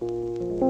Música